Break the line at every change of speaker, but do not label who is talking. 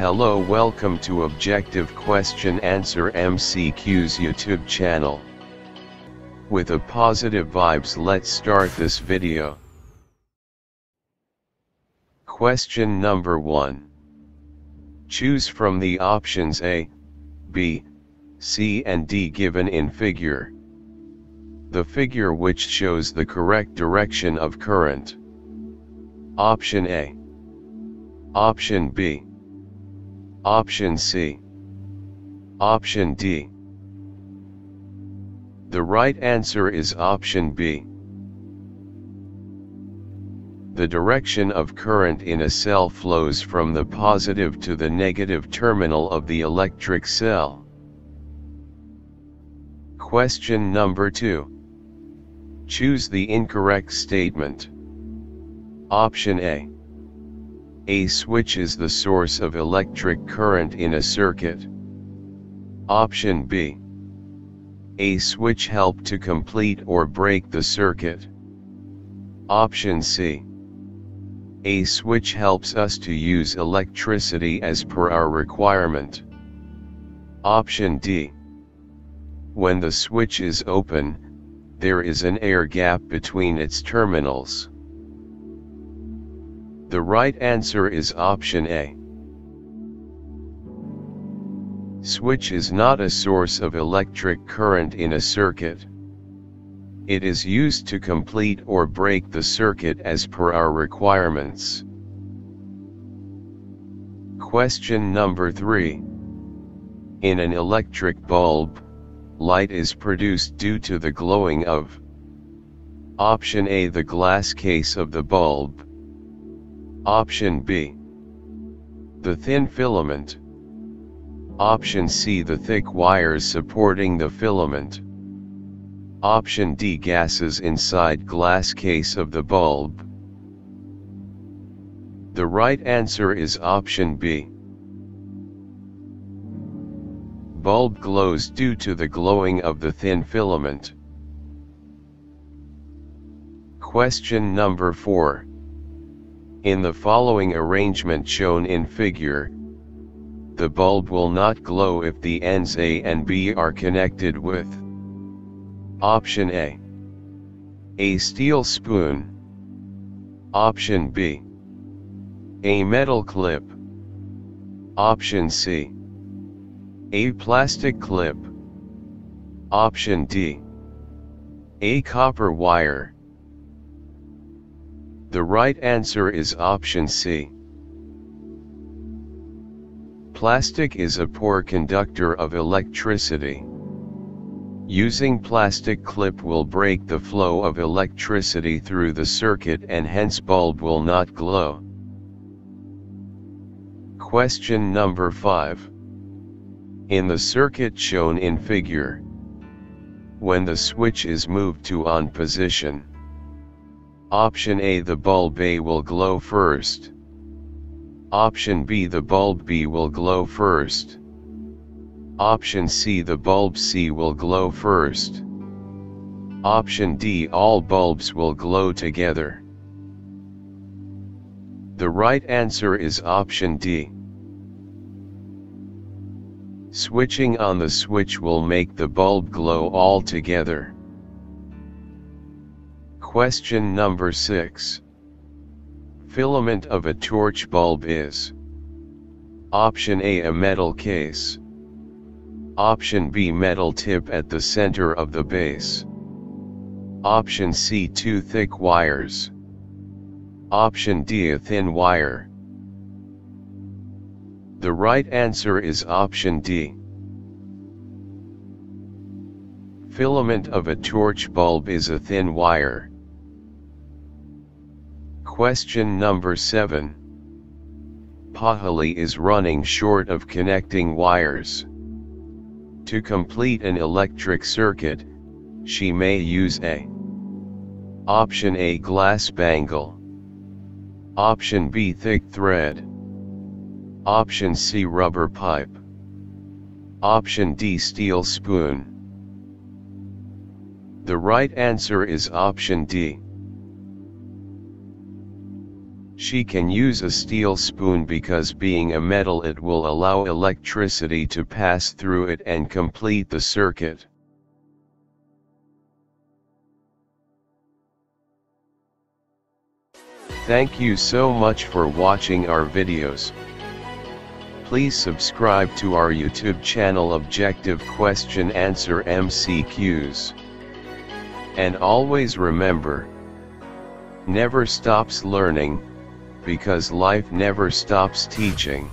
Hello welcome to Objective Question Answer MCQ's YouTube channel. With a positive vibes let's start this video. Question number 1. Choose from the options A, B, C and D given in figure. The figure which shows the correct direction of current. Option A. Option B. Option C. Option D. The right answer is option B. The direction of current in a cell flows from the positive to the negative terminal of the electric cell. Question number 2. Choose the incorrect statement. Option A. A switch is the source of electric current in a circuit. Option B. A switch help to complete or break the circuit. Option C. A switch helps us to use electricity as per our requirement. Option D. When the switch is open, there is an air gap between its terminals. The right answer is option A. Switch is not a source of electric current in a circuit. It is used to complete or break the circuit as per our requirements. Question number 3. In an electric bulb, light is produced due to the glowing of Option A the glass case of the bulb Option B. The thin filament. Option C. The thick wires supporting the filament. Option D. Gases inside glass case of the bulb. The right answer is option B. Bulb glows due to the glowing of the thin filament. Question number 4. In the following arrangement shown in figure, the bulb will not glow if the ends A and B are connected with Option A. A steel spoon. Option B. A metal clip. Option C. A plastic clip. Option D. A copper wire. The right answer is option C. Plastic is a poor conductor of electricity. Using plastic clip will break the flow of electricity through the circuit and hence bulb will not glow. Question number 5. In the circuit shown in figure, when the switch is moved to on position, Option A the bulb A will glow first. Option B the bulb B will glow first. Option C the bulb C will glow first. Option D all bulbs will glow together. The right answer is option D. Switching on the switch will make the bulb glow all together. Question number 6. Filament of a torch bulb is Option A a metal case Option B metal tip at the center of the base Option C two thick wires Option D a thin wire The right answer is option D. Filament of a torch bulb is a thin wire. Question number 7. Paheli is running short of connecting wires. To complete an electric circuit, she may use a Option A glass bangle Option B thick thread Option C rubber pipe Option D steel spoon The right answer is option D. She can use a steel spoon because being a metal it will allow electricity to pass through it and complete the circuit. Thank you so much for watching our videos. Please subscribe to our YouTube channel Objective Question Answer MCQs. And always remember, never stops learning, because life never stops teaching.